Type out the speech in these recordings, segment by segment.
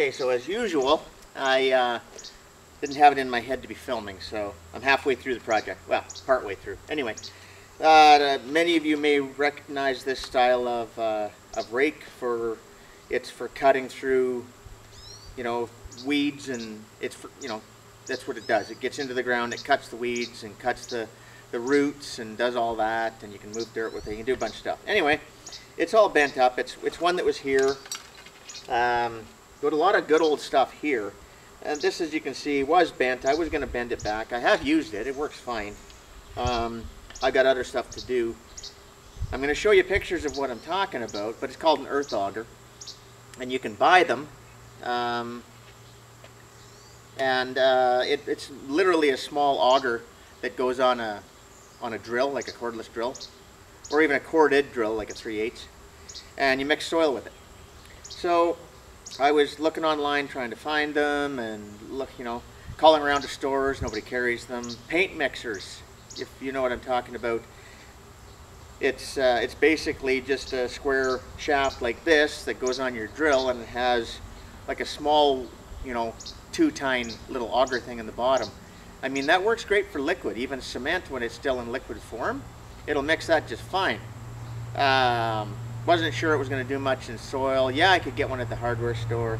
Okay, so as usual, I uh, didn't have it in my head to be filming, so I'm halfway through the project. Well, partway through. Anyway, uh, many of you may recognize this style of, uh, of rake for, it's for cutting through, you know, weeds and it's for, you know, that's what it does. It gets into the ground, it cuts the weeds and cuts the, the roots and does all that and you can move dirt with it, you can do a bunch of stuff. Anyway, it's all bent up. It's, it's one that was here. Um, got a lot of good old stuff here. And this, as you can see, was bent. I was going to bend it back. I have used it. It works fine. Um, I got other stuff to do. I'm going to show you pictures of what I'm talking about, but it's called an earth auger. And you can buy them. Um, and uh, it, it's literally a small auger that goes on a, on a drill, like a cordless drill. Or even a corded drill, like a 3 8 And you mix soil with it. So I was looking online trying to find them and look, you know, calling around to stores, nobody carries them. Paint mixers, if you know what I'm talking about. It's, uh, it's basically just a square shaft like this that goes on your drill and it has like a small, you know, two-tine little auger thing in the bottom. I mean, that works great for liquid, even cement when it's still in liquid form. It'll mix that just fine. Um, wasn't sure it was going to do much in soil. Yeah, I could get one at the hardware store.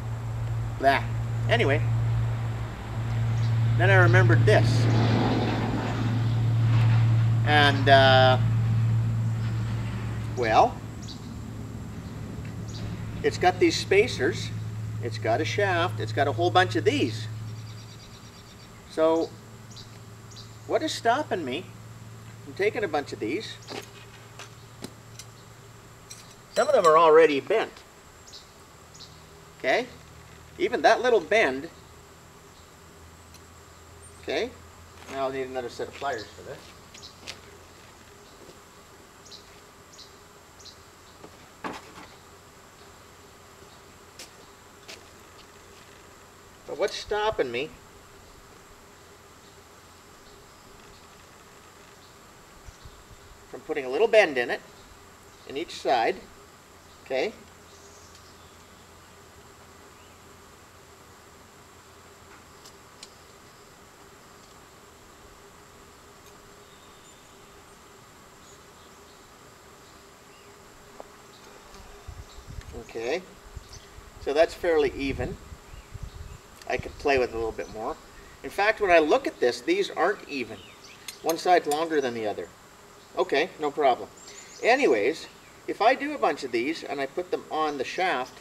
Blah. Anyway, then I remembered this. And, uh, well, it's got these spacers. It's got a shaft. It's got a whole bunch of these. So, what is stopping me from taking a bunch of these some of them are already bent. Okay? Even that little bend. Okay? Now I'll need another set of pliers for this. But what's stopping me from putting a little bend in it in each side Okay. Okay, so that's fairly even. I could play with it a little bit more. In fact, when I look at this, these aren't even. One side's longer than the other. Okay, no problem. Anyways, if I do a bunch of these and I put them on the shaft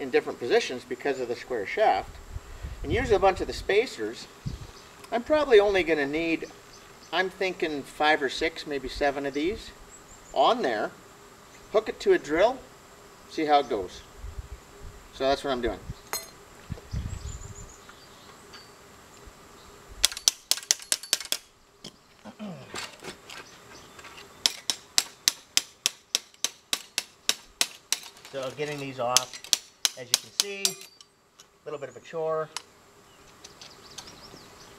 in different positions because of the square shaft, and use a bunch of the spacers, I'm probably only going to need, I'm thinking five or six, maybe seven of these on there, hook it to a drill, see how it goes. So that's what I'm doing. So getting these off, as you can see, a little bit of a chore.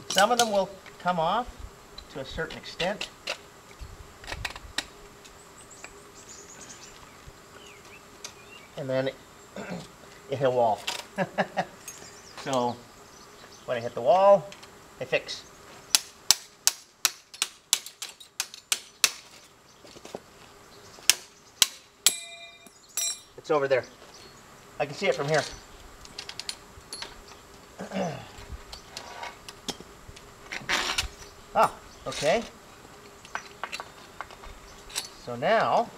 Some of them will come off to a certain extent. And then it hit a wall. so when I hit the wall, they fix. It's over there. I can see it from here. ah, okay. So now,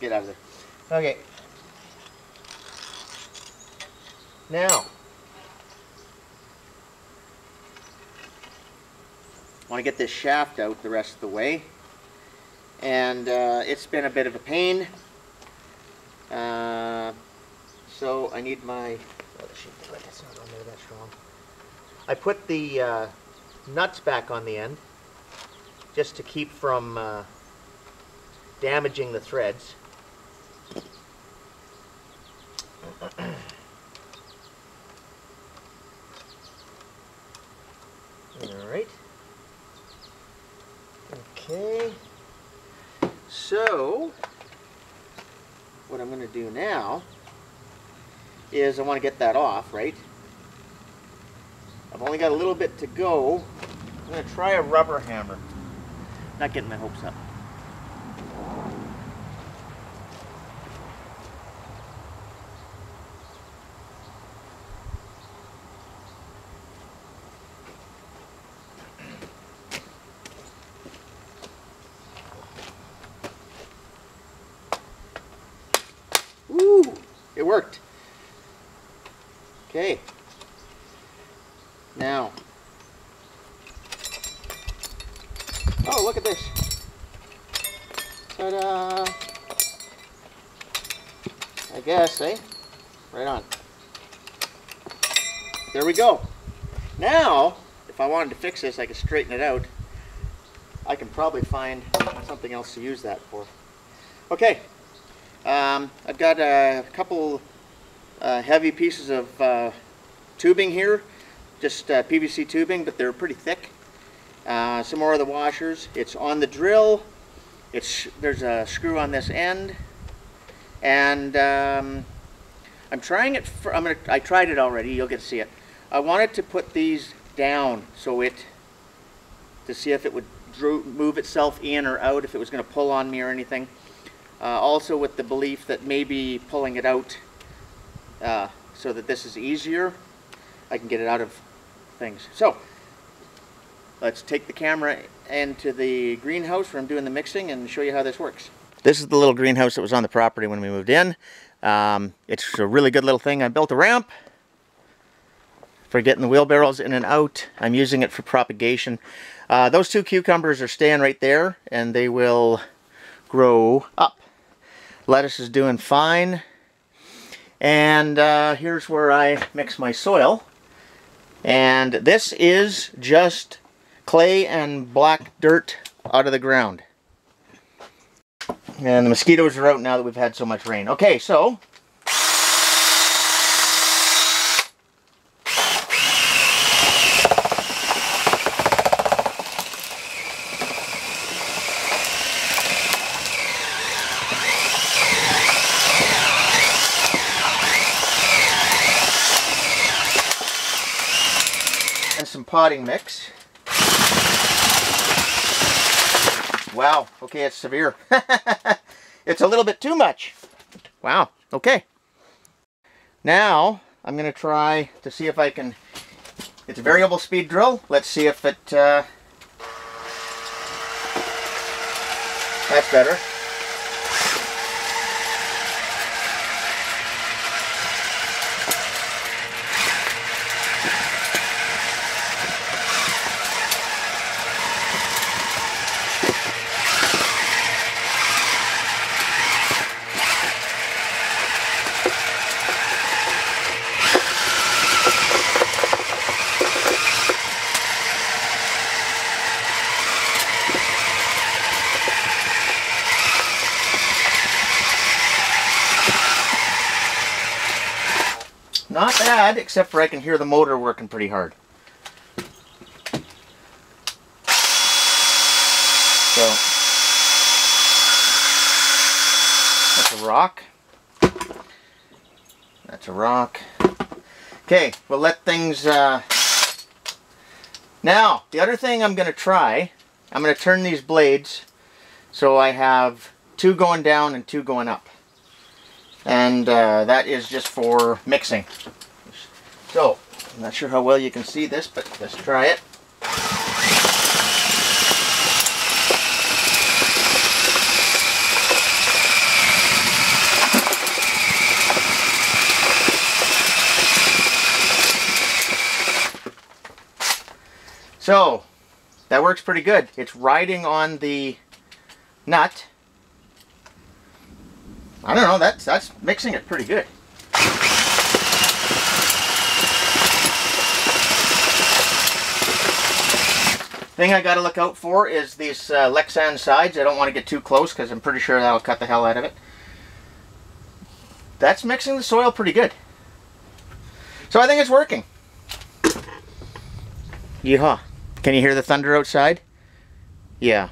get out of there. Okay. Now, want to get this shaft out the rest of the way. And uh, it's been a bit of a pain. Uh, so I need my, oh, there. I put the uh, nuts back on the end just to keep from uh, damaging the threads. Okay. So, what I'm going to do now is I want to get that off, right? I've only got a little bit to go. I'm going to try a rubber hammer. Not getting my hopes up. It worked. Okay. Now. Oh, look at this. Ta-da! I guess, eh? Right on. There we go. Now, if I wanted to fix this, I could straighten it out. I can probably find something else to use that for. Okay, um, I've got a couple uh, heavy pieces of uh, tubing here, just uh, PVC tubing, but they're pretty thick. Uh, some more of the washers. It's on the drill. It's there's a screw on this end, and um, I'm trying it. For, I'm gonna. I tried it already. You'll get to see it. I wanted to put these down so it to see if it would move itself in or out if it was going to pull on me or anything. Uh, also with the belief that maybe pulling it out uh, so that this is easier, I can get it out of things. So, let's take the camera into the greenhouse where I'm doing the mixing and show you how this works. This is the little greenhouse that was on the property when we moved in. Um, it's a really good little thing. I built a ramp for getting the wheelbarrows in and out. I'm using it for propagation. Uh, those two cucumbers are staying right there and they will grow up. Lettuce is doing fine. And uh, here's where I mix my soil. And this is just clay and black dirt out of the ground. And the mosquitoes are out now that we've had so much rain. Okay, so potting mix. Wow, okay, it's severe. it's a little bit too much. Wow, okay. Now, I'm going to try to see if I can... It's a variable speed drill. Let's see if it... Uh, that's better. Not bad, except for I can hear the motor working pretty hard. So, that's a rock. That's a rock. Okay, we'll let things, uh... Now, the other thing I'm going to try, I'm going to turn these blades so I have two going down and two going up and uh, that is just for mixing. So, I'm not sure how well you can see this, but let's try it. So, that works pretty good. It's riding on the nut I don't know, that's, that's mixing it pretty good. Thing I got to look out for is these uh, Lexan sides. I don't want to get too close because I'm pretty sure that'll cut the hell out of it. That's mixing the soil pretty good. So I think it's working. Yeehaw. Can you hear the thunder outside? Yeah.